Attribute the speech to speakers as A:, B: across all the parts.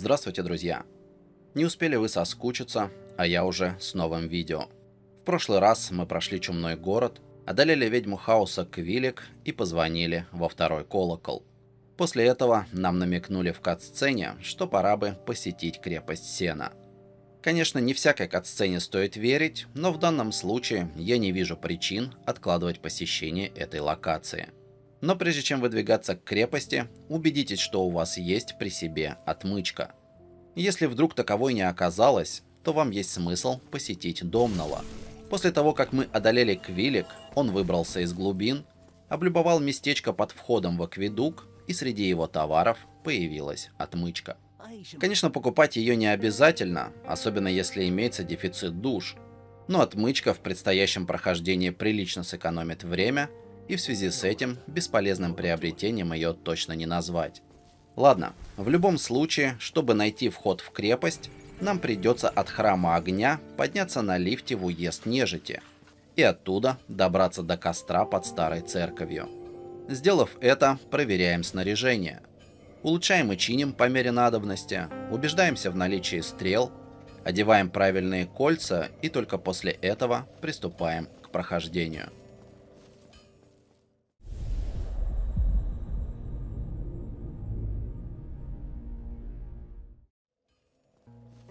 A: Здравствуйте, друзья! Не успели вы соскучиться, а я уже с новым видео. В прошлый раз мы прошли чумной город, одолели ведьму хаоса Квилик и позвонили во второй колокол. После этого нам намекнули в кат-сцене, что пора бы посетить крепость Сена. Конечно, не всякой кат-сцене стоит верить, но в данном случае я не вижу причин откладывать посещение этой локации – но прежде чем выдвигаться к крепости, убедитесь, что у вас есть при себе отмычка. Если вдруг таковой не оказалось, то вам есть смысл посетить Домнала. После того, как мы одолели Квилик, он выбрался из глубин, облюбовал местечко под входом в акведук, и среди его товаров появилась отмычка. Конечно, покупать ее не обязательно, особенно если имеется дефицит душ, но отмычка в предстоящем прохождении прилично сэкономит время – и в связи с этим бесполезным приобретением ее точно не назвать. Ладно, в любом случае, чтобы найти вход в крепость, нам придется от храма огня подняться на лифте в уезд нежити и оттуда добраться до костра под старой церковью. Сделав это, проверяем снаряжение. Улучшаем и чиним по мере надобности, убеждаемся в наличии стрел, одеваем правильные кольца и только после этого приступаем к прохождению.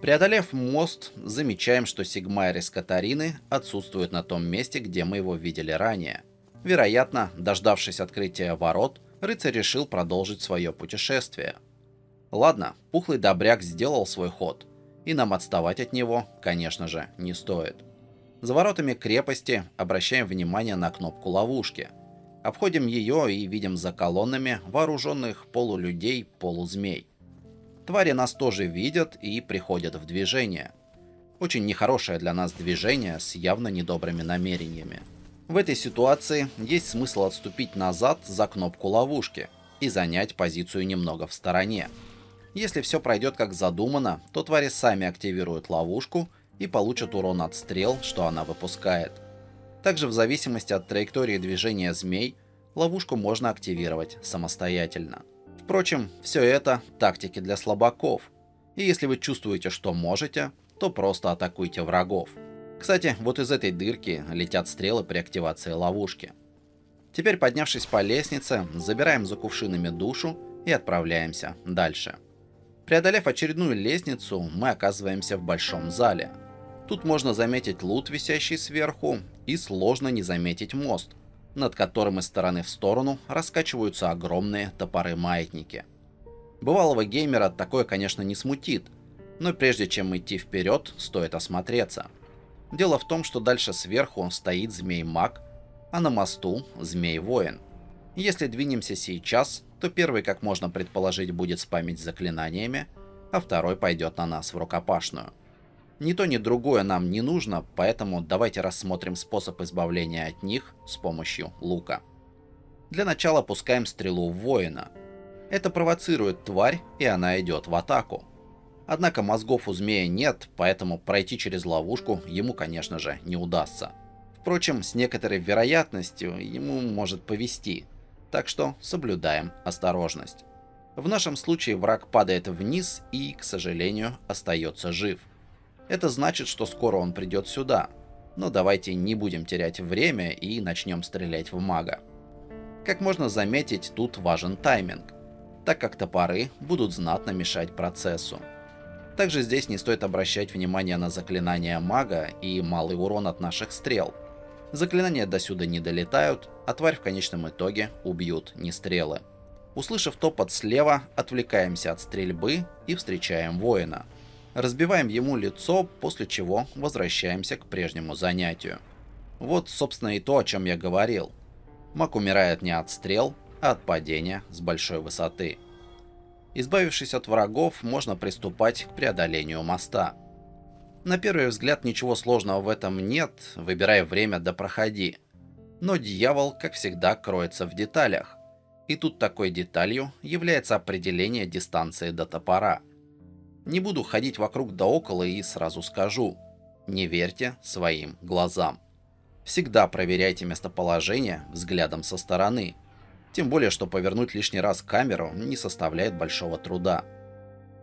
A: Преодолев мост, замечаем, что Сигмайрис Катарины отсутствует на том месте, где мы его видели ранее. Вероятно, дождавшись открытия ворот, рыцарь решил продолжить свое путешествие. Ладно, пухлый добряк сделал свой ход, и нам отставать от него, конечно же, не стоит. За воротами крепости обращаем внимание на кнопку ловушки. Обходим ее и видим за колоннами вооруженных полулюдей, полузмей. Твари нас тоже видят и приходят в движение. Очень нехорошее для нас движение с явно недобрыми намерениями. В этой ситуации есть смысл отступить назад за кнопку ловушки и занять позицию немного в стороне. Если все пройдет как задумано, то твари сами активируют ловушку и получат урон от стрел, что она выпускает. Также в зависимости от траектории движения змей, ловушку можно активировать самостоятельно. Впрочем, все это тактики для слабаков. И если вы чувствуете, что можете, то просто атакуйте врагов. Кстати, вот из этой дырки летят стрелы при активации ловушки. Теперь, поднявшись по лестнице, забираем за кувшинами душу и отправляемся дальше. Преодолев очередную лестницу, мы оказываемся в большом зале. Тут можно заметить лут, висящий сверху, и сложно не заметить мост, над которым из стороны в сторону раскачиваются огромные топоры-маятники. Бывалого геймера такое, конечно, не смутит, но прежде чем идти вперед, стоит осмотреться. Дело в том, что дальше сверху стоит змей-маг, а на мосту змей-воин. Если двинемся сейчас, то первый, как можно предположить, будет спамить заклинаниями, а второй пойдет на нас в рукопашную. Ни то, ни другое нам не нужно, поэтому давайте рассмотрим способ избавления от них с помощью лука. Для начала пускаем стрелу в воина. Это провоцирует тварь, и она идет в атаку. Однако мозгов у змея нет, поэтому пройти через ловушку ему, конечно же, не удастся. Впрочем, с некоторой вероятностью ему может повести, так что соблюдаем осторожность. В нашем случае враг падает вниз и, к сожалению, остается жив – это значит, что скоро он придет сюда. Но давайте не будем терять время и начнем стрелять в мага. Как можно заметить, тут важен тайминг, так как топоры будут знатно мешать процессу. Также здесь не стоит обращать внимание на заклинания мага и малый урон от наших стрел. Заклинания до сюда не долетают, а тварь в конечном итоге убьют не стрелы. Услышав топот слева, отвлекаемся от стрельбы и встречаем воина – разбиваем ему лицо, после чего возвращаемся к прежнему занятию. Вот, собственно, и то, о чем я говорил. Маг умирает не от стрел, а от падения с большой высоты. Избавившись от врагов, можно приступать к преодолению моста. На первый взгляд ничего сложного в этом нет, выбирая время да проходи. Но дьявол, как всегда, кроется в деталях. И тут такой деталью является определение дистанции до топора – не буду ходить вокруг да около и сразу скажу. Не верьте своим глазам. Всегда проверяйте местоположение взглядом со стороны. Тем более, что повернуть лишний раз камеру не составляет большого труда.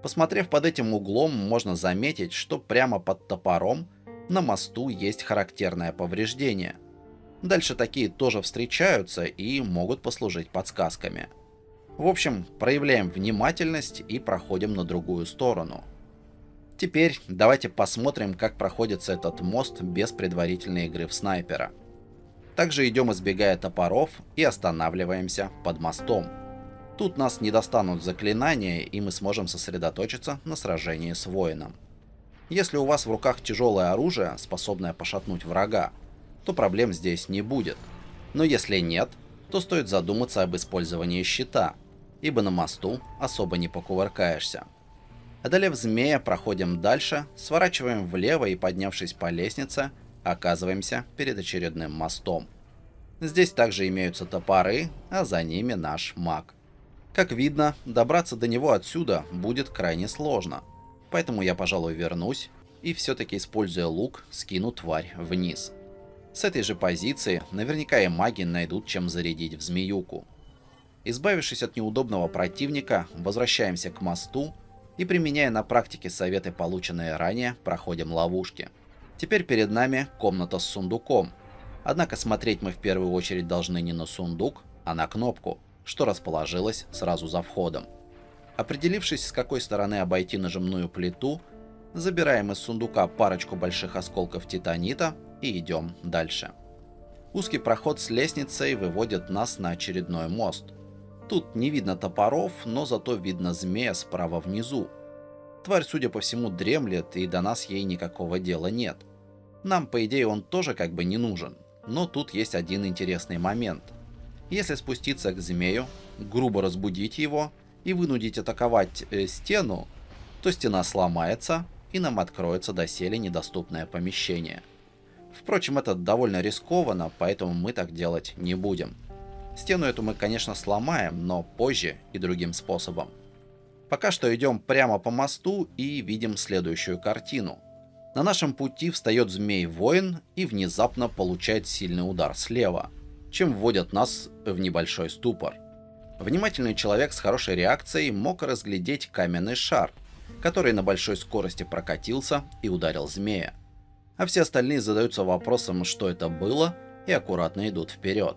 A: Посмотрев под этим углом, можно заметить, что прямо под топором на мосту есть характерное повреждение. Дальше такие тоже встречаются и могут послужить подсказками. В общем, проявляем внимательность и проходим на другую сторону. Теперь давайте посмотрим, как проходится этот мост без предварительной игры в снайпера. Также идем избегая топоров и останавливаемся под мостом. Тут нас не достанут заклинания, и мы сможем сосредоточиться на сражении с воином. Если у вас в руках тяжелое оружие, способное пошатнуть врага, то проблем здесь не будет. Но если нет, то стоит задуматься об использовании щита, ибо на мосту особо не покувыркаешься. Одолев змея, проходим дальше, сворачиваем влево и, поднявшись по лестнице, оказываемся перед очередным мостом. Здесь также имеются топоры, а за ними наш маг. Как видно, добраться до него отсюда будет крайне сложно, поэтому я, пожалуй, вернусь и все-таки, используя лук, скину тварь вниз. С этой же позиции наверняка и маги найдут чем зарядить в змеюку. Избавившись от неудобного противника, возвращаемся к мосту и, применяя на практике советы, полученные ранее, проходим ловушки. Теперь перед нами комната с сундуком. Однако смотреть мы в первую очередь должны не на сундук, а на кнопку, что расположилась сразу за входом. Определившись, с какой стороны обойти нажимную плиту, забираем из сундука парочку больших осколков титанита и идем дальше. Узкий проход с лестницей выводит нас на очередной мост – Тут не видно топоров, но зато видно змея справа внизу. Тварь, судя по всему, дремлет, и до нас ей никакого дела нет. Нам, по идее, он тоже как бы не нужен. Но тут есть один интересный момент. Если спуститься к змею, грубо разбудить его и вынудить атаковать э, стену, то стена сломается, и нам откроется доселе недоступное помещение. Впрочем, это довольно рискованно, поэтому мы так делать не будем. Стену эту мы, конечно, сломаем, но позже и другим способом. Пока что идем прямо по мосту и видим следующую картину. На нашем пути встает змей-воин и внезапно получает сильный удар слева, чем вводят нас в небольшой ступор. Внимательный человек с хорошей реакцией мог разглядеть каменный шар, который на большой скорости прокатился и ударил змея. А все остальные задаются вопросом, что это было, и аккуратно идут вперед.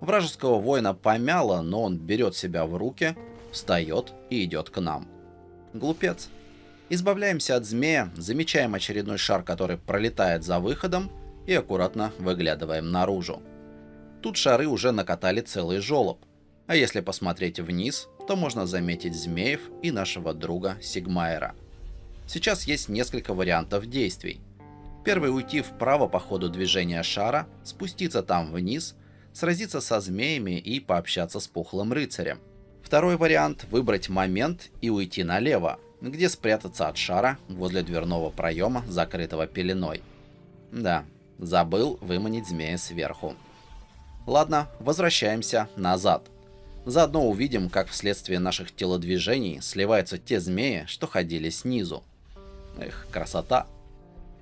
A: Вражеского воина помяло, но он берет себя в руки, встает и идет к нам. Глупец. Избавляемся от змея, замечаем очередной шар, который пролетает за выходом, и аккуратно выглядываем наружу. Тут шары уже накатали целый жолоб. А если посмотреть вниз, то можно заметить змеев и нашего друга Сигмайера. Сейчас есть несколько вариантов действий. Первый уйти вправо по ходу движения шара, спуститься там вниз сразиться со змеями и пообщаться с пухлым рыцарем. Второй вариант – выбрать момент и уйти налево, где спрятаться от шара возле дверного проема, закрытого пеленой. Да, забыл выманить змея сверху. Ладно, возвращаемся назад. Заодно увидим, как вследствие наших телодвижений сливаются те змеи, что ходили снизу. Эх, красота.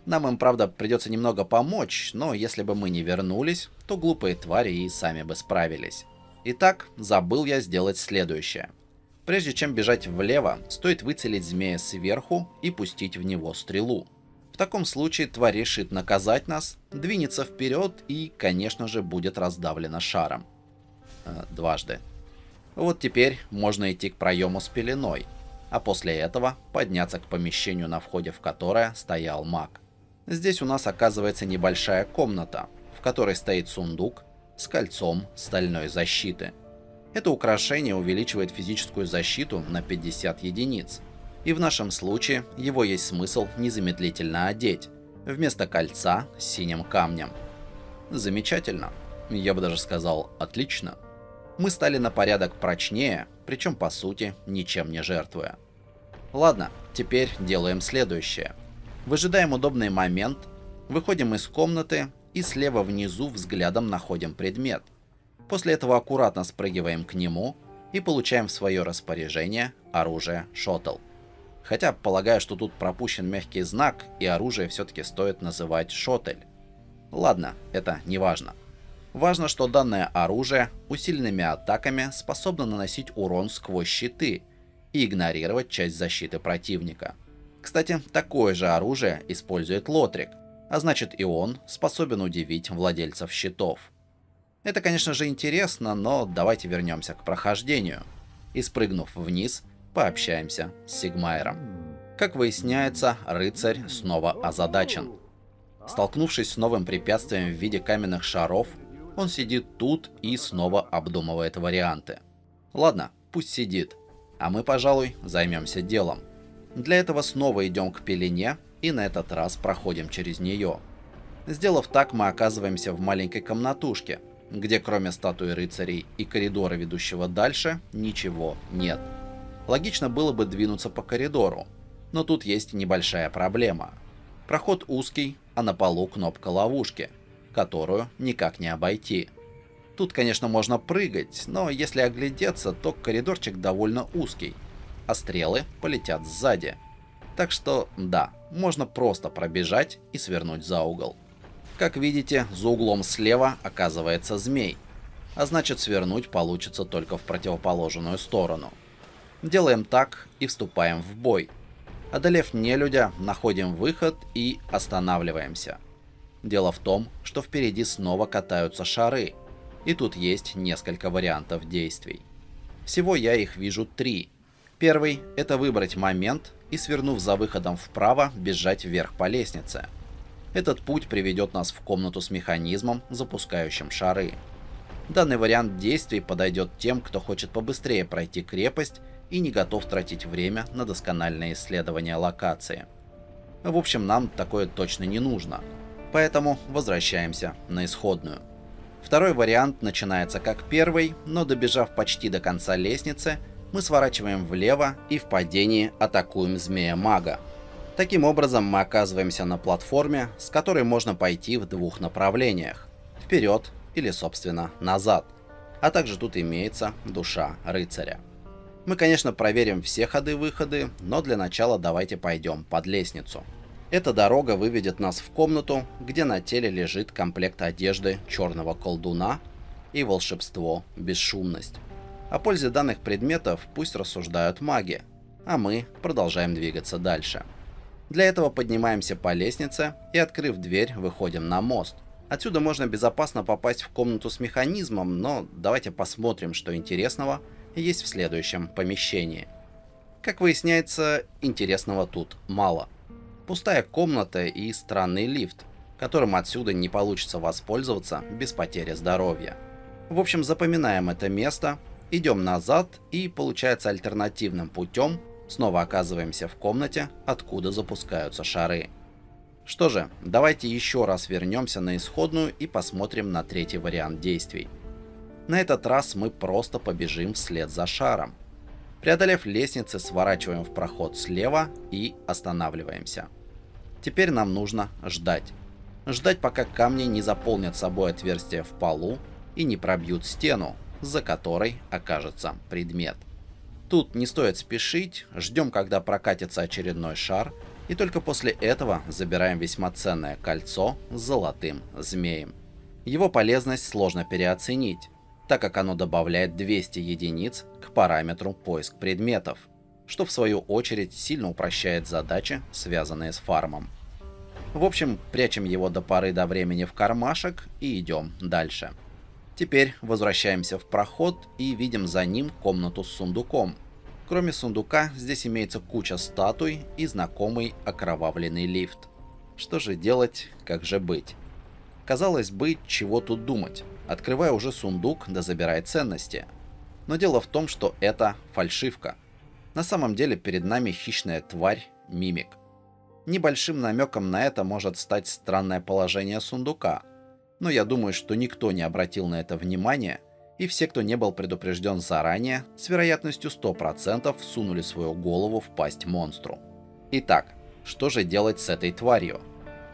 A: Нам им, правда, придется немного помочь, но если бы мы не вернулись, то глупые твари и сами бы справились. Итак, забыл я сделать следующее. Прежде чем бежать влево, стоит выцелить змея сверху и пустить в него стрелу. В таком случае тварь решит наказать нас, двинется вперед и, конечно же, будет раздавлена шаром. Э, дважды. Вот теперь можно идти к проему с пеленой, а после этого подняться к помещению, на входе в которое стоял маг. Здесь у нас оказывается небольшая комната, в которой стоит сундук с кольцом стальной защиты. Это украшение увеличивает физическую защиту на 50 единиц. И в нашем случае его есть смысл незамедлительно одеть, вместо кольца с синим камнем. Замечательно. Я бы даже сказал, отлично. Мы стали на порядок прочнее, причем по сути ничем не жертвуя. Ладно, теперь делаем следующее – Выжидаем удобный момент, выходим из комнаты и слева внизу взглядом находим предмет. После этого аккуратно спрыгиваем к нему и получаем в свое распоряжение оружие шоттл. Хотя полагаю, что тут пропущен мягкий знак, и оружие все-таки стоит называть шотель. Ладно, это не важно. Важно, что данное оружие усиленными атаками способно наносить урон сквозь щиты и игнорировать часть защиты противника. Кстати, такое же оружие использует Лотрик, а значит и он способен удивить владельцев щитов. Это, конечно же, интересно, но давайте вернемся к прохождению. И спрыгнув вниз, пообщаемся с Сигмайером. Как выясняется, рыцарь снова озадачен. Столкнувшись с новым препятствием в виде каменных шаров, он сидит тут и снова обдумывает варианты. Ладно, пусть сидит, а мы, пожалуй, займемся делом. Для этого снова идем к пелене и на этот раз проходим через нее. Сделав так, мы оказываемся в маленькой комнатушке, где кроме статуи рыцарей и коридора, ведущего дальше, ничего нет. Логично было бы двинуться по коридору, но тут есть небольшая проблема. Проход узкий, а на полу кнопка ловушки, которую никак не обойти. Тут, конечно, можно прыгать, но если оглядеться, то коридорчик довольно узкий, а стрелы полетят сзади. Так что, да, можно просто пробежать и свернуть за угол. Как видите, за углом слева оказывается змей, а значит свернуть получится только в противоположную сторону. Делаем так и вступаем в бой. Одолев нелюдя, находим выход и останавливаемся. Дело в том, что впереди снова катаются шары, и тут есть несколько вариантов действий. Всего я их вижу три. Первый – это выбрать момент и, свернув за выходом вправо, бежать вверх по лестнице – этот путь приведет нас в комнату с механизмом, запускающим шары. Данный вариант действий подойдет тем, кто хочет побыстрее пройти крепость и не готов тратить время на доскональное исследование локации. В общем, нам такое точно не нужно. Поэтому возвращаемся на исходную. Второй вариант начинается как первый, но добежав почти до конца лестницы, мы сворачиваем влево и в падении атакуем змея-мага. Таким образом, мы оказываемся на платформе, с которой можно пойти в двух направлениях. Вперед или, собственно, назад. А также тут имеется душа рыцаря. Мы, конечно, проверим все ходы-выходы, но для начала давайте пойдем под лестницу. Эта дорога выведет нас в комнату, где на теле лежит комплект одежды черного колдуна и волшебство бесшумность. О пользе данных предметов пусть рассуждают маги, а мы продолжаем двигаться дальше. Для этого поднимаемся по лестнице и, открыв дверь, выходим на мост. Отсюда можно безопасно попасть в комнату с механизмом, но давайте посмотрим, что интересного есть в следующем помещении. Как выясняется, интересного тут мало. Пустая комната и странный лифт, которым отсюда не получится воспользоваться без потери здоровья. В общем, запоминаем это место, идем назад и, получается, альтернативным путем снова оказываемся в комнате, откуда запускаются шары. Что же, давайте еще раз вернемся на исходную и посмотрим на третий вариант действий. На этот раз мы просто побежим вслед за шаром. Преодолев лестницы, сворачиваем в проход слева и останавливаемся. Теперь нам нужно ждать. Ждать, пока камни не заполнят собой отверстие в полу и не пробьют стену, за которой окажется предмет. Тут не стоит спешить, ждем, когда прокатится очередной шар, и только после этого забираем весьма ценное кольцо с золотым змеем. Его полезность сложно переоценить, так как оно добавляет 200 единиц к параметру поиск предметов, что в свою очередь сильно упрощает задачи, связанные с фармом. В общем, прячем его до поры до времени в кармашек и идем дальше. Теперь возвращаемся в проход и видим за ним комнату с сундуком. Кроме сундука, здесь имеется куча статуй и знакомый окровавленный лифт. Что же делать, как же быть? Казалось бы, чего тут думать. Открывай уже сундук, да забирай ценности. Но дело в том, что это фальшивка. На самом деле перед нами хищная тварь, мимик. Небольшим намеком на это может стать странное положение сундука – но я думаю, что никто не обратил на это внимания, и все, кто не был предупрежден заранее, с вероятностью 100% всунули свою голову в пасть монстру. Итак, что же делать с этой тварью?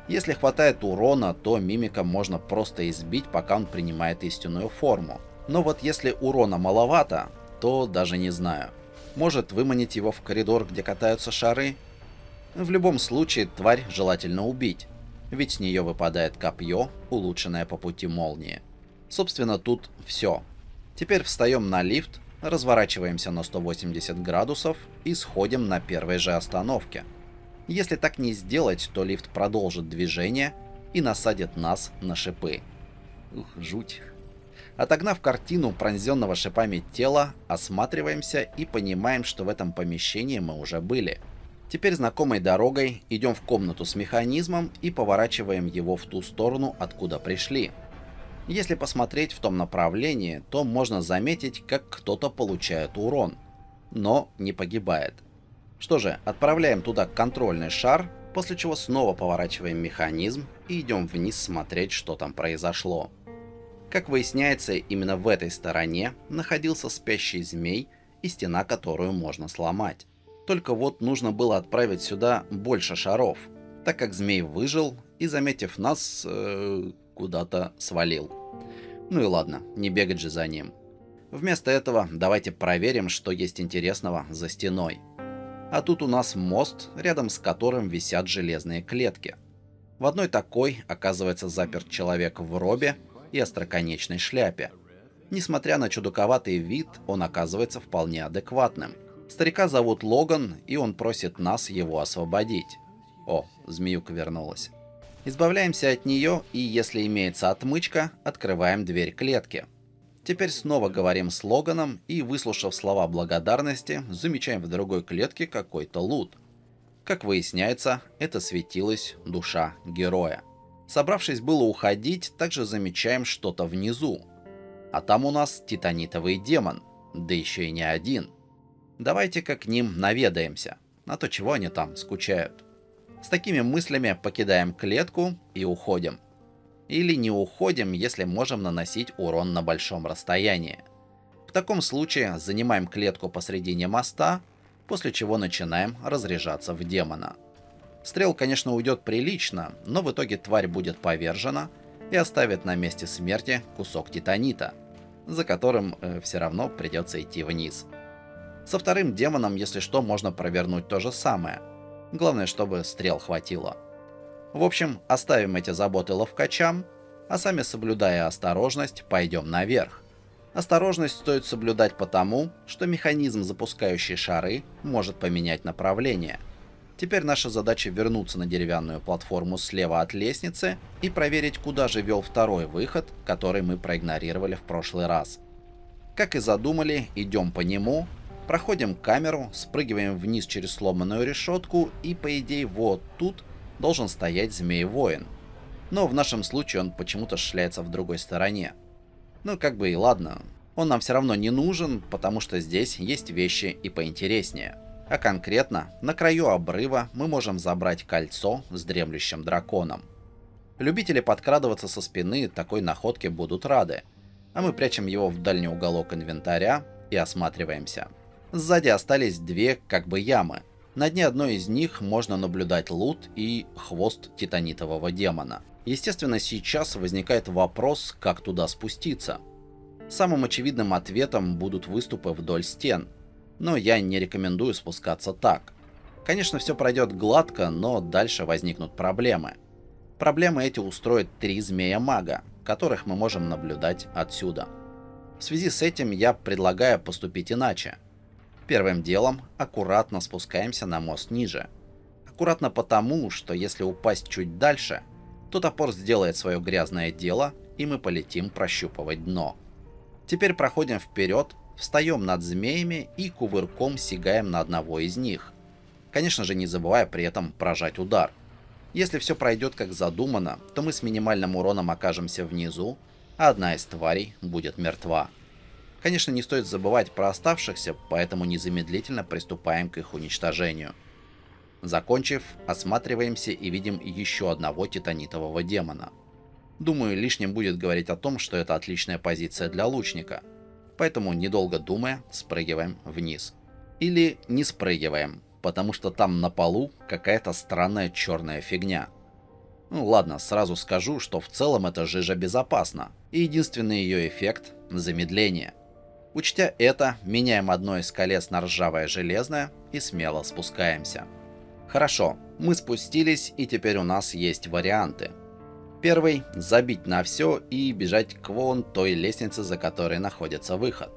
A: Если хватает урона, то мимика можно просто избить, пока он принимает истинную форму. Но вот если урона маловато, то даже не знаю. Может выманить его в коридор, где катаются шары? В любом случае, тварь желательно убить ведь с нее выпадает копье, улучшенное по пути молнии. Собственно, тут все. Теперь встаем на лифт, разворачиваемся на 180 градусов и сходим на первой же остановке. Если так не сделать, то лифт продолжит движение и насадит нас на шипы. Ух, жуть. Отогнав картину пронзенного шипами тела, осматриваемся и понимаем, что в этом помещении мы уже были. Теперь знакомой дорогой идем в комнату с механизмом и поворачиваем его в ту сторону, откуда пришли. Если посмотреть в том направлении, то можно заметить, как кто-то получает урон, но не погибает. Что же, отправляем туда контрольный шар, после чего снова поворачиваем механизм и идем вниз смотреть, что там произошло. Как выясняется, именно в этой стороне находился спящий змей и стена, которую можно сломать. Только вот нужно было отправить сюда больше шаров, так как змей выжил и, заметив нас, э, куда-то свалил. Ну и ладно, не бегать же за ним. Вместо этого давайте проверим, что есть интересного за стеной. А тут у нас мост, рядом с которым висят железные клетки. В одной такой оказывается заперт человек в робе и остроконечной шляпе. Несмотря на чудаковатый вид, он оказывается вполне адекватным. Старика зовут Логан, и он просит нас его освободить. О, змеюка вернулась. Избавляемся от нее, и если имеется отмычка, открываем дверь клетки. Теперь снова говорим с Логаном и, выслушав слова благодарности, замечаем в другой клетке какой-то лут. Как выясняется, это светилась душа героя. Собравшись было уходить, также замечаем что-то внизу. А там у нас титанитовый демон, да еще и не один. Давайте-ка к ним наведаемся, а то чего они там скучают. С такими мыслями покидаем клетку и уходим. Или не уходим, если можем наносить урон на большом расстоянии. В таком случае занимаем клетку посредине моста, после чего начинаем разряжаться в демона. Стрел, конечно, уйдет прилично, но в итоге тварь будет повержена и оставит на месте смерти кусок титанита, за которым э, все равно придется идти вниз. Со вторым демоном, если что, можно провернуть то же самое. Главное, чтобы стрел хватило. В общем, оставим эти заботы ловкачам, а сами, соблюдая осторожность, пойдем наверх. Осторожность стоит соблюдать потому, что механизм, запускающий шары, может поменять направление – Теперь наша задача вернуться на деревянную платформу слева от лестницы и проверить, куда же вел второй выход, который мы проигнорировали в прошлый раз. Как и задумали, идем по нему, проходим камеру, спрыгиваем вниз через сломанную решетку и, по идее, вот тут должен стоять змей-воин. Но в нашем случае он почему-то шляется в другой стороне. Ну, как бы и ладно. Он нам все равно не нужен, потому что здесь есть вещи и поинтереснее. А конкретно, на краю обрыва мы можем забрать кольцо с дремлющим драконом. Любители подкрадываться со спины такой находке будут рады, а мы прячем его в дальний уголок инвентаря и осматриваемся. Сзади остались две как бы ямы. На дне одной из них можно наблюдать лут и хвост титанитового демона. Естественно, сейчас возникает вопрос, как туда спуститься. Самым очевидным ответом будут выступы вдоль стен – но я не рекомендую спускаться так. Конечно, все пройдет гладко, но дальше возникнут проблемы. Проблемы эти устроят три змея-мага, которых мы можем наблюдать отсюда. В связи с этим я предлагаю поступить иначе. Первым делом аккуратно спускаемся на мост ниже. Аккуратно потому, что если упасть чуть дальше, то топор сделает свое грязное дело, и мы полетим прощупывать дно. Теперь проходим вперед Встаем над змеями и кувырком сигаем на одного из них. Конечно же, не забывая при этом прожать удар. Если все пройдет как задумано, то мы с минимальным уроном окажемся внизу, а одна из тварей будет мертва. Конечно, не стоит забывать про оставшихся, поэтому незамедлительно приступаем к их уничтожению. Закончив, осматриваемся и видим еще одного титанитового демона. Думаю, лишним будет говорить о том, что это отличная позиция для лучника – Поэтому, недолго думая, спрыгиваем вниз. Или не спрыгиваем, потому что там на полу какая-то странная черная фигня. Ну ладно, сразу скажу, что в целом эта жижа безопасна, и единственный ее эффект – замедление. Учтя это, меняем одно из колес на ржавое железное и смело спускаемся. Хорошо, мы спустились и теперь у нас есть варианты – Первый – забить на все и бежать к вон той лестнице, за которой находится выход.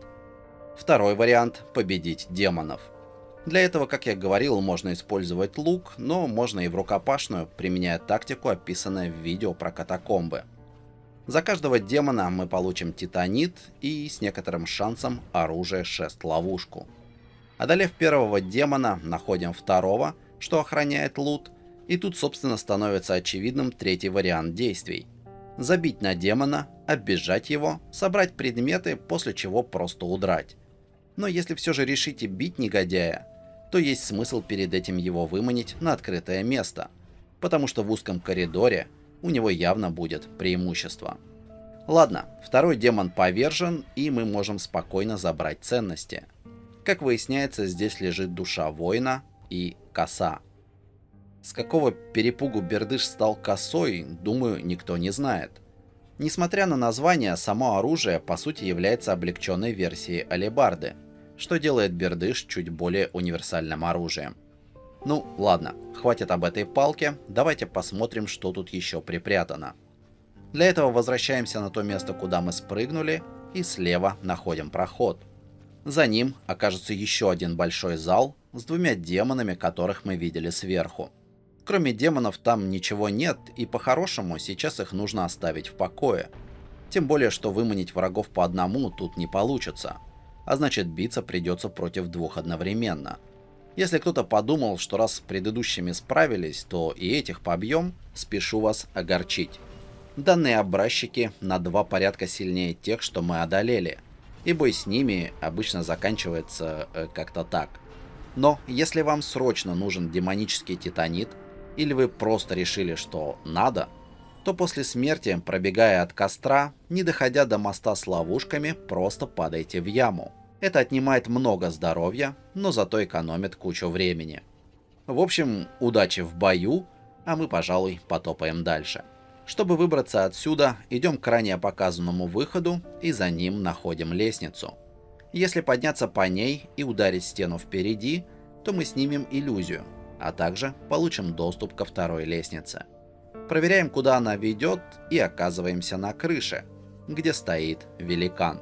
A: Второй вариант – победить демонов. Для этого, как я говорил, можно использовать лук, но можно и в рукопашную, применяя тактику, описанную в видео про катакомбы. За каждого демона мы получим титанит и с некоторым шансом оружие шест-ловушку. Одолев первого демона, находим второго, что охраняет лут, и тут, собственно, становится очевидным третий вариант действий. Забить на демона, оббежать его, собрать предметы, после чего просто удрать. Но если все же решите бить негодяя, то есть смысл перед этим его выманить на открытое место, потому что в узком коридоре у него явно будет преимущество. Ладно, второй демон повержен, и мы можем спокойно забрать ценности – как выясняется, здесь лежит душа воина и коса. С какого перепугу Бердыш стал косой, думаю, никто не знает. Несмотря на название, само оружие по сути является облегченной версией алебарды, что делает Бердыш чуть более универсальным оружием. Ну, ладно, хватит об этой палке, давайте посмотрим, что тут еще припрятано. Для этого возвращаемся на то место, куда мы спрыгнули, и слева находим проход – за ним окажется еще один большой зал с двумя демонами, которых мы видели сверху. Кроме демонов там ничего нет, и по-хорошему сейчас их нужно оставить в покое. Тем более, что выманить врагов по одному тут не получится. А значит, биться придется против двух одновременно. Если кто-то подумал, что раз с предыдущими справились, то и этих побьем, спешу вас огорчить. Данные образчики на два порядка сильнее тех, что мы одолели – и бой с ними обычно заканчивается э, как-то так. Но если вам срочно нужен демонический титанит, или вы просто решили, что надо, то после смерти, пробегая от костра, не доходя до моста с ловушками, просто падайте в яму. Это отнимает много здоровья, но зато экономит кучу времени. В общем, удачи в бою, а мы, пожалуй, потопаем дальше. Чтобы выбраться отсюда, идем к ранее показанному выходу и за ним находим лестницу. Если подняться по ней и ударить стену впереди, то мы снимем иллюзию, а также получим доступ ко второй лестнице. Проверяем, куда она ведет и оказываемся на крыше, где стоит великан.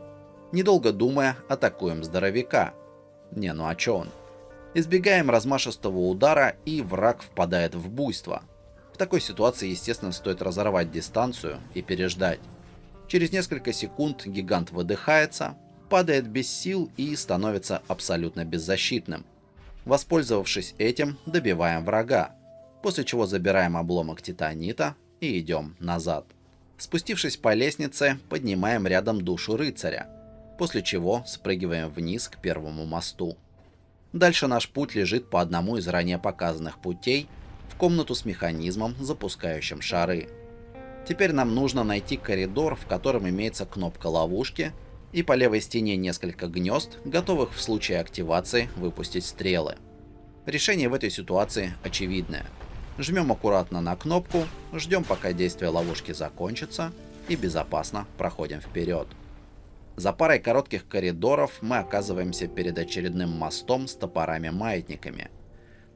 A: Недолго думая, атакуем здоровяка. Не, ну а чё он? Избегаем размашистого удара и враг впадает в буйство – в такой ситуации, естественно, стоит разорвать дистанцию и переждать. Через несколько секунд гигант выдыхается, падает без сил и становится абсолютно беззащитным. Воспользовавшись этим, добиваем врага, после чего забираем обломок титанита и идем назад. Спустившись по лестнице, поднимаем рядом душу рыцаря, после чего спрыгиваем вниз к первому мосту. Дальше наш путь лежит по одному из ранее показанных путей – в комнату с механизмом, запускающим шары. Теперь нам нужно найти коридор, в котором имеется кнопка ловушки, и по левой стене несколько гнезд, готовых в случае активации выпустить стрелы. Решение в этой ситуации очевидное. Жмем аккуратно на кнопку, ждем пока действие ловушки закончится и безопасно проходим вперед. За парой коротких коридоров мы оказываемся перед очередным мостом с топорами-маятниками –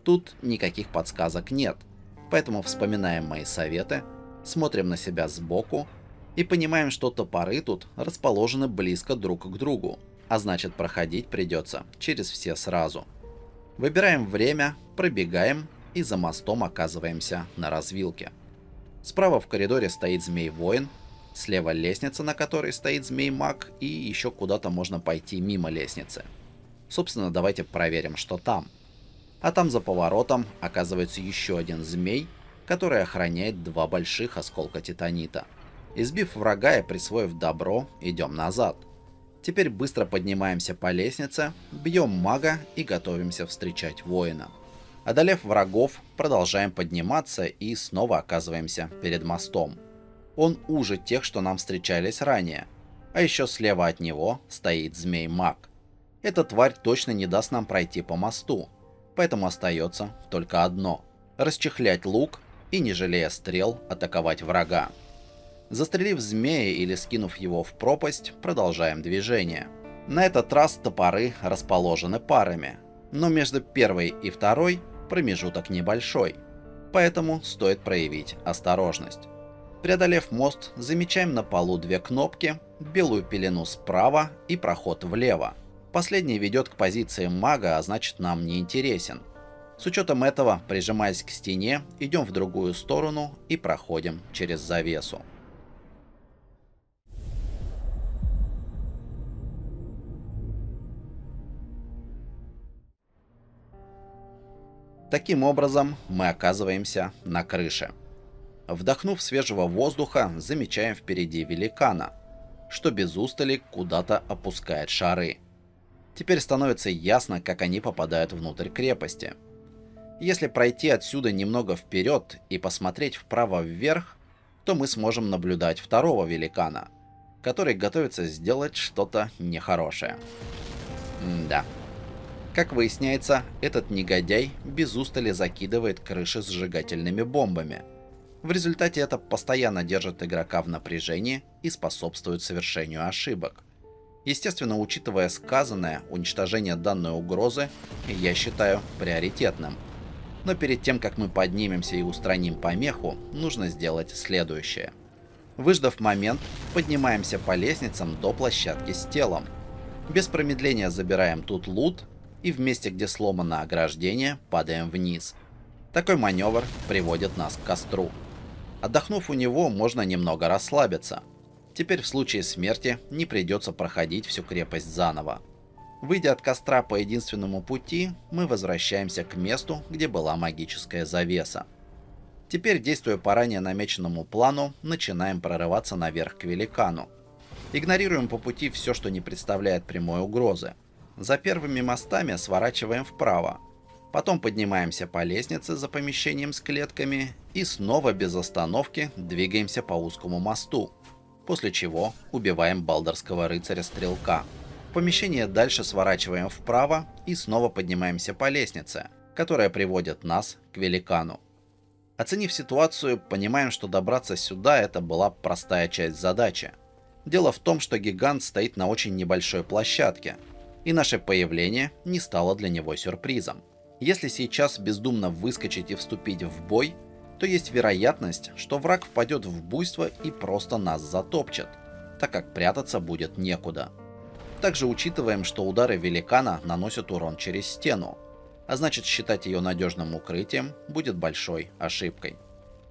A: Тут никаких подсказок нет, поэтому вспоминаем мои советы, смотрим на себя сбоку и понимаем, что топоры тут расположены близко друг к другу, а значит проходить придется через все сразу. Выбираем время, пробегаем и за мостом оказываемся на развилке. Справа в коридоре стоит змей-воин, слева лестница, на которой стоит змей-маг, и еще куда-то можно пойти мимо лестницы. Собственно, давайте проверим, что там – а там за поворотом оказывается еще один змей, который охраняет два больших осколка титанита. Избив врага и присвоив добро, идем назад. Теперь быстро поднимаемся по лестнице, бьем мага и готовимся встречать воина. Одолев врагов, продолжаем подниматься и снова оказываемся перед мостом. Он уже тех, что нам встречались ранее. А еще слева от него стоит змей-маг. Эта тварь точно не даст нам пройти по мосту, поэтому остается только одно – расчехлять лук и, не жалея стрел, атаковать врага. Застрелив змея или скинув его в пропасть, продолжаем движение. На этот раз топоры расположены парами, но между первой и второй промежуток небольшой, поэтому стоит проявить осторожность. Преодолев мост, замечаем на полу две кнопки, белую пелену справа и проход влево. Последний ведет к позиции мага, а значит нам не интересен. С учетом этого, прижимаясь к стене, идем в другую сторону и проходим через завесу. Таким образом, мы оказываемся на крыше. Вдохнув свежего воздуха, замечаем впереди великана, что без устали куда-то опускает шары. Теперь становится ясно, как они попадают внутрь крепости. Если пройти отсюда немного вперед и посмотреть вправо-вверх, то мы сможем наблюдать второго великана, который готовится сделать что-то нехорошее. М да. Как выясняется, этот негодяй без устали закидывает крыши сжигательными бомбами. В результате это постоянно держит игрока в напряжении и способствует совершению ошибок. Естественно, учитывая сказанное, уничтожение данной угрозы я считаю приоритетным. Но перед тем, как мы поднимемся и устраним помеху, нужно сделать следующее. Выждав момент, поднимаемся по лестницам до площадки с телом. Без промедления забираем тут лут и в месте, где сломано ограждение, падаем вниз. Такой маневр приводит нас к костру. Отдохнув у него, можно немного расслабиться. Теперь в случае смерти не придется проходить всю крепость заново. Выйдя от костра по единственному пути, мы возвращаемся к месту, где была магическая завеса. Теперь, действуя по ранее намеченному плану, начинаем прорываться наверх к великану. Игнорируем по пути все, что не представляет прямой угрозы. За первыми мостами сворачиваем вправо. Потом поднимаемся по лестнице за помещением с клетками и снова без остановки двигаемся по узкому мосту. После чего убиваем балдорского рыцаря-стрелка. В помещение дальше сворачиваем вправо и снова поднимаемся по лестнице, которая приводит нас к великану. Оценив ситуацию, понимаем, что добраться сюда это была простая часть задачи. Дело в том, что гигант стоит на очень небольшой площадке – и наше появление не стало для него сюрпризом. Если сейчас бездумно выскочить и вступить в бой, то есть вероятность, что враг впадет в буйство и просто нас затопчет, так как прятаться будет некуда. Также учитываем, что удары великана наносят урон через стену, а значит считать ее надежным укрытием будет большой ошибкой.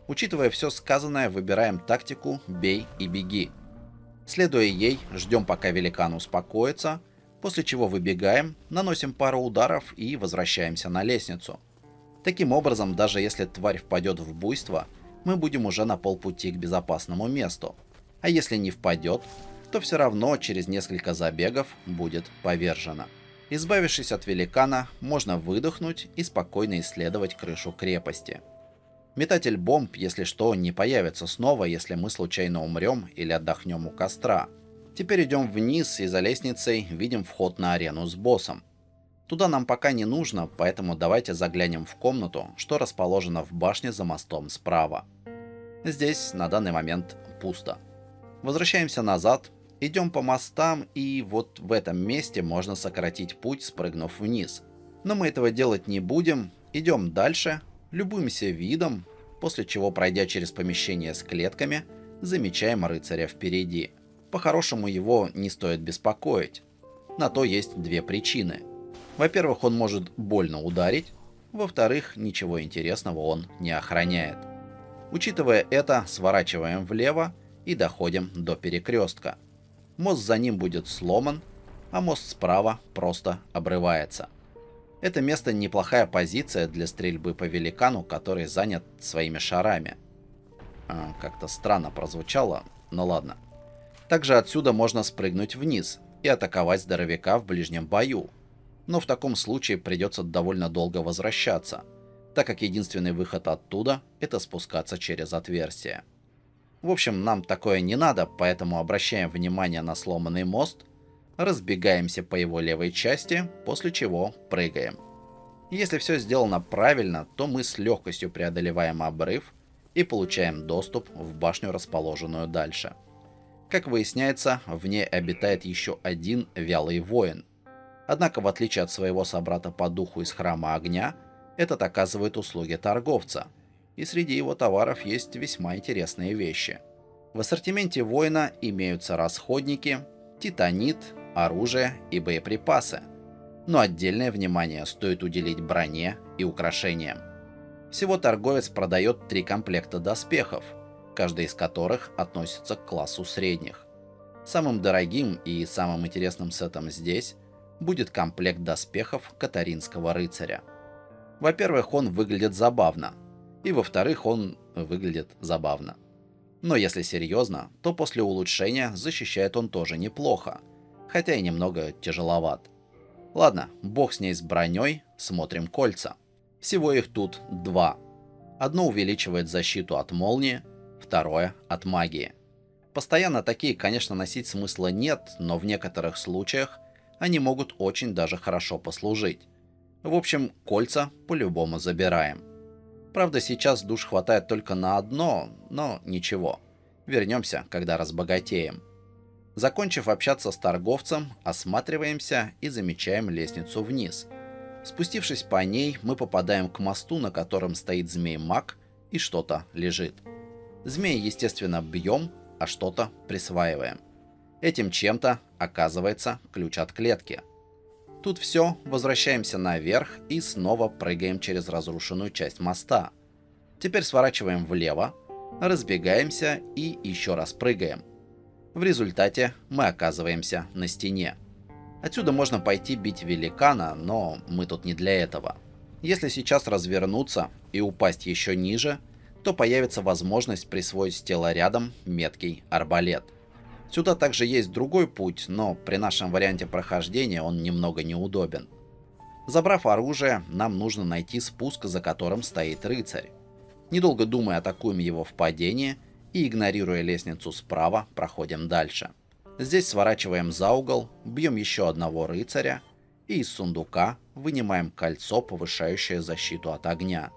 A: Учитывая все сказанное, выбираем тактику «бей и беги». Следуя ей, ждем пока великан успокоится, после чего выбегаем, наносим пару ударов и возвращаемся на лестницу. Таким образом, даже если тварь впадет в буйство, мы будем уже на полпути к безопасному месту. А если не впадет, то все равно через несколько забегов будет повержена. Избавившись от великана, можно выдохнуть и спокойно исследовать крышу крепости. Метатель бомб, если что, не появится снова, если мы случайно умрем или отдохнем у костра – Теперь идем вниз и за лестницей видим вход на арену с боссом. Туда нам пока не нужно, поэтому давайте заглянем в комнату, что расположена в башне за мостом справа. Здесь на данный момент пусто. Возвращаемся назад, идем по мостам и вот в этом месте можно сократить путь, спрыгнув вниз. Но мы этого делать не будем, идем дальше, любуемся видом, после чего, пройдя через помещение с клетками, замечаем рыцаря впереди – по-хорошему его не стоит беспокоить. На то есть две причины. Во-первых, он может больно ударить, во-вторых, ничего интересного он не охраняет. Учитывая это, сворачиваем влево и доходим до перекрестка. Мост за ним будет сломан, а мост справа просто обрывается. Это место неплохая позиция для стрельбы по великану, который занят своими шарами. А, Как-то странно прозвучало, но ладно. Также отсюда можно спрыгнуть вниз и атаковать здоровяка в ближнем бою. Но в таком случае придется довольно долго возвращаться, так как единственный выход оттуда – это спускаться через отверстие. В общем, нам такое не надо, поэтому обращаем внимание на сломанный мост, разбегаемся по его левой части, после чего прыгаем. Если все сделано правильно, то мы с легкостью преодолеваем обрыв и получаем доступ в башню, расположенную дальше. Как выясняется, в ней обитает еще один вялый воин. Однако, в отличие от своего собрата по духу из храма огня, этот оказывает услуги торговца, и среди его товаров есть весьма интересные вещи. В ассортименте воина имеются расходники, титанит, оружие и боеприпасы. Но отдельное внимание стоит уделить броне и украшениям. Всего торговец продает три комплекта доспехов, каждый из которых относится к классу средних. Самым дорогим и самым интересным сетом здесь будет комплект доспехов Катаринского рыцаря. Во-первых, он выглядит забавно, и во-вторых, он выглядит забавно. Но если серьезно, то после улучшения защищает он тоже неплохо, хотя и немного тяжеловат. Ладно, бог с ней с броней, смотрим кольца. Всего их тут два. Одно увеличивает защиту от молнии, второе от магии. Постоянно такие, конечно, носить смысла нет, но в некоторых случаях они могут очень даже хорошо послужить. В общем, кольца по-любому забираем. Правда, сейчас душ хватает только на одно, но ничего. Вернемся, когда разбогатеем. Закончив общаться с торговцем, осматриваемся и замечаем лестницу вниз – Спустившись по ней, мы попадаем к мосту, на котором стоит змей-маг и что-то лежит. Змеи, естественно, бьем, а что-то присваиваем. Этим чем-то оказывается ключ от клетки. Тут все, возвращаемся наверх и снова прыгаем через разрушенную часть моста. Теперь сворачиваем влево, разбегаемся и еще раз прыгаем. В результате мы оказываемся на стене. Отсюда можно пойти бить великана, но мы тут не для этого. Если сейчас развернуться и упасть еще ниже, то появится возможность присвоить с тела рядом меткий арбалет. Сюда также есть другой путь, но при нашем варианте прохождения он немного неудобен. Забрав оружие, нам нужно найти спуск, за которым стоит рыцарь. Недолго думая, атакуем его в падении и, игнорируя лестницу справа, проходим дальше. Здесь сворачиваем за угол, бьем еще одного рыцаря и из сундука вынимаем кольцо, повышающее защиту от огня.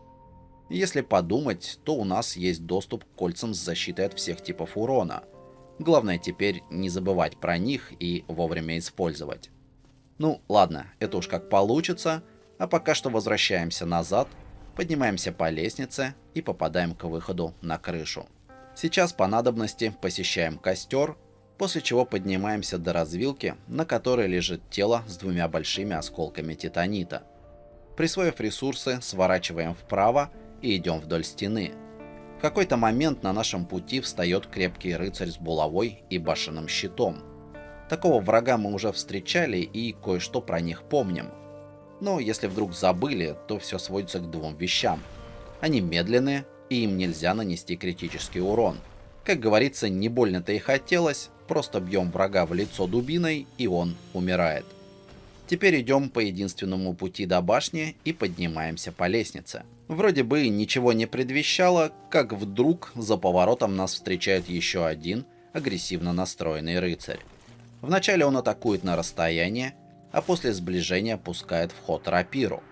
A: Если подумать, то у нас есть доступ к кольцам с защитой от всех типов урона. Главное теперь не забывать про них и вовремя использовать. Ну, ладно, это уж как получится, а пока что возвращаемся назад, поднимаемся по лестнице и попадаем к выходу на крышу. Сейчас по надобности посещаем костер после чего поднимаемся до развилки, на которой лежит тело с двумя большими осколками титанита. Присвоив ресурсы, сворачиваем вправо и идем вдоль стены. В какой-то момент на нашем пути встает крепкий рыцарь с булавой и башенным щитом. Такого врага мы уже встречали и кое-что про них помним. Но если вдруг забыли, то все сводится к двум вещам. Они медленные, и им нельзя нанести критический урон. Как говорится, не больно-то и хотелось, Просто бьем врага в лицо дубиной, и он умирает. Теперь идем по единственному пути до башни и поднимаемся по лестнице. Вроде бы ничего не предвещало, как вдруг за поворотом нас встречает еще один агрессивно настроенный рыцарь. Вначале он атакует на расстояние, а после сближения пускает в ход рапиру.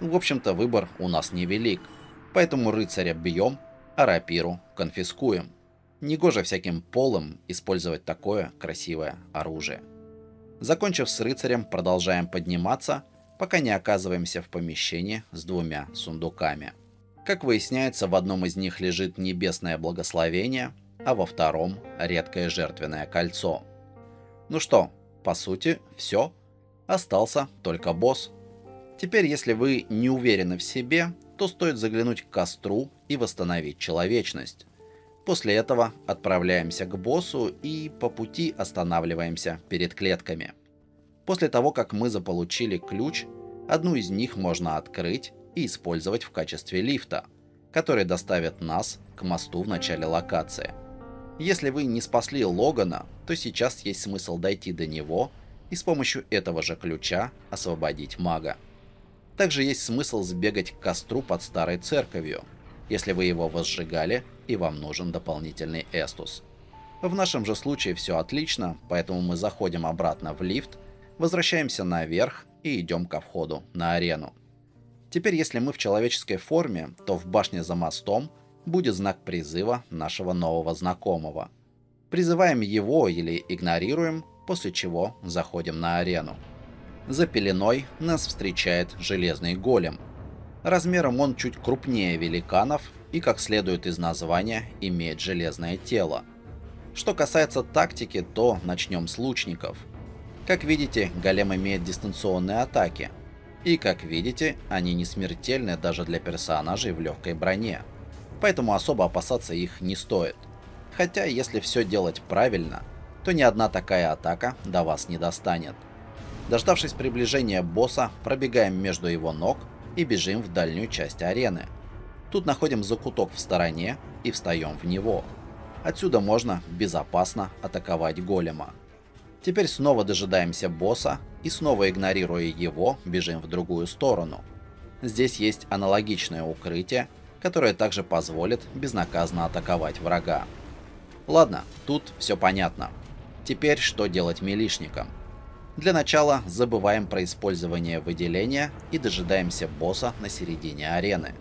A: В общем-то выбор у нас невелик, поэтому рыцаря бьем, а рапиру конфискуем. Негоже всяким полым использовать такое красивое оружие. Закончив с рыцарем, продолжаем подниматься, пока не оказываемся в помещении с двумя сундуками. Как выясняется, в одном из них лежит небесное благословение, а во втором – редкое жертвенное кольцо. Ну что, по сути, все. Остался только босс. Теперь, если вы не уверены в себе, то стоит заглянуть к костру и восстановить человечность. После этого отправляемся к боссу и по пути останавливаемся перед клетками. После того, как мы заполучили ключ, одну из них можно открыть и использовать в качестве лифта, который доставит нас к мосту в начале локации. Если вы не спасли Логана, то сейчас есть смысл дойти до него и с помощью этого же ключа освободить мага. Также есть смысл сбегать к костру под старой церковью, если вы его возжигали и вам нужен дополнительный эстус. В нашем же случае все отлично, поэтому мы заходим обратно в лифт, возвращаемся наверх и идем ко входу на арену. Теперь, если мы в человеческой форме, то в башне за мостом будет знак призыва нашего нового знакомого. Призываем его или игнорируем, после чего заходим на арену. За пеленой нас встречает железный голем. Размером он чуть крупнее великанов и, как следует из названия, имеет железное тело. Что касается тактики, то начнем с лучников. Как видите, голем имеет дистанционные атаки. И как видите, они не смертельны даже для персонажей в легкой броне. Поэтому особо опасаться их не стоит. Хотя, если все делать правильно, то ни одна такая атака до вас не достанет. Дождавшись приближения босса, пробегаем между его ног и бежим в дальнюю часть арены. Тут находим закуток в стороне и встаем в него. Отсюда можно безопасно атаковать голема. Теперь снова дожидаемся босса и снова игнорируя его, бежим в другую сторону. Здесь есть аналогичное укрытие, которое также позволит безнаказанно атаковать врага. Ладно, тут все понятно. Теперь что делать милишникам? Для начала забываем про использование выделения и дожидаемся босса на середине арены.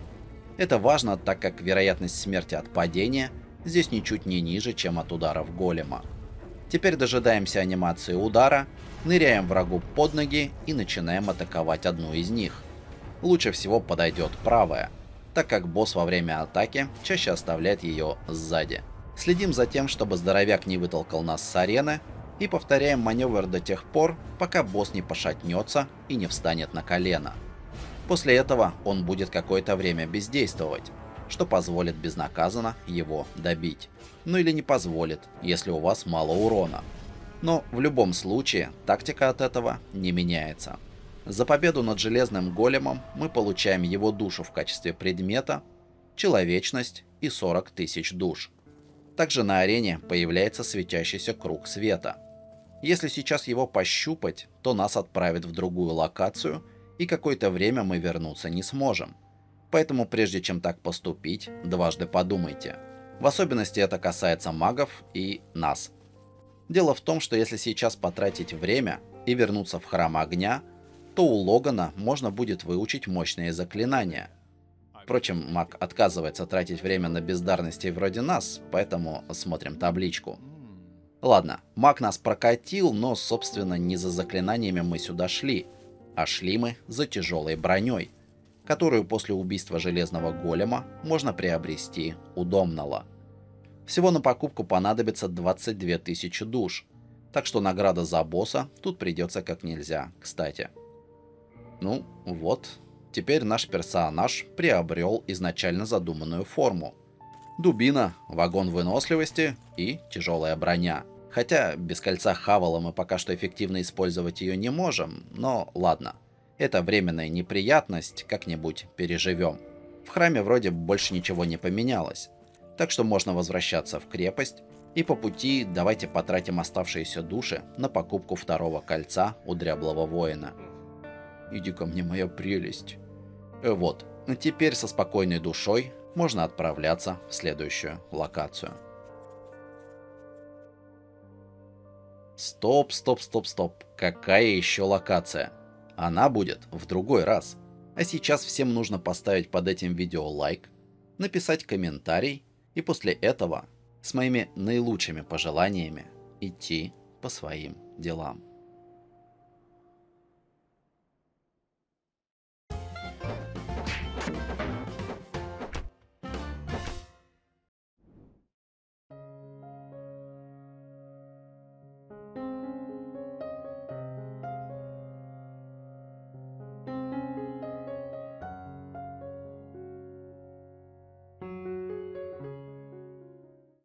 A: Это важно, так как вероятность смерти от падения здесь ничуть не ниже, чем от ударов голема. Теперь дожидаемся анимации удара, ныряем врагу под ноги и начинаем атаковать одну из них. Лучше всего подойдет правая, так как босс во время атаки чаще оставляет ее сзади. Следим за тем, чтобы здоровяк не вытолкал нас с арены, и повторяем маневр до тех пор, пока босс не пошатнется и не встанет на колено. После этого он будет какое-то время бездействовать, что позволит безнаказанно его добить. Ну или не позволит, если у вас мало урона. Но в любом случае, тактика от этого не меняется. За победу над Железным Големом мы получаем его душу в качестве предмета, человечность и 40 тысяч душ. Также на арене появляется светящийся круг света. Если сейчас его пощупать, то нас отправит в другую локацию, и какое-то время мы вернуться не сможем – Поэтому прежде чем так поступить, дважды подумайте. В особенности это касается магов и нас. Дело в том, что если сейчас потратить время и вернуться в храм огня, то у Логана можно будет выучить мощные заклинания. Впрочем, маг отказывается тратить время на бездарностей вроде нас, поэтому смотрим табличку. Ладно, маг нас прокатил, но, собственно, не за заклинаниями мы сюда шли, а шли мы за тяжелой броней которую после убийства Железного Голема можно приобрести у Домнала. Всего на покупку понадобится 22 тысячи душ, так что награда за босса тут придется как нельзя кстати. Ну вот, теперь наш персонаж приобрел изначально задуманную форму. Дубина, вагон выносливости и тяжелая броня. Хотя без кольца Хавала мы пока что эффективно использовать ее не можем, но ладно – это временная неприятность, как-нибудь переживем. В храме вроде больше ничего не поменялось, так что можно возвращаться в крепость, и по пути давайте потратим оставшиеся души на покупку второго кольца у дряблого воина. Иди ко мне, моя прелесть. Э, вот, теперь со спокойной душой можно отправляться в следующую локацию. Стоп, стоп, стоп, стоп. Какая еще локация? Она будет в другой раз. А сейчас всем нужно поставить под этим видео лайк, написать комментарий и после этого с моими наилучшими пожеланиями идти по своим делам.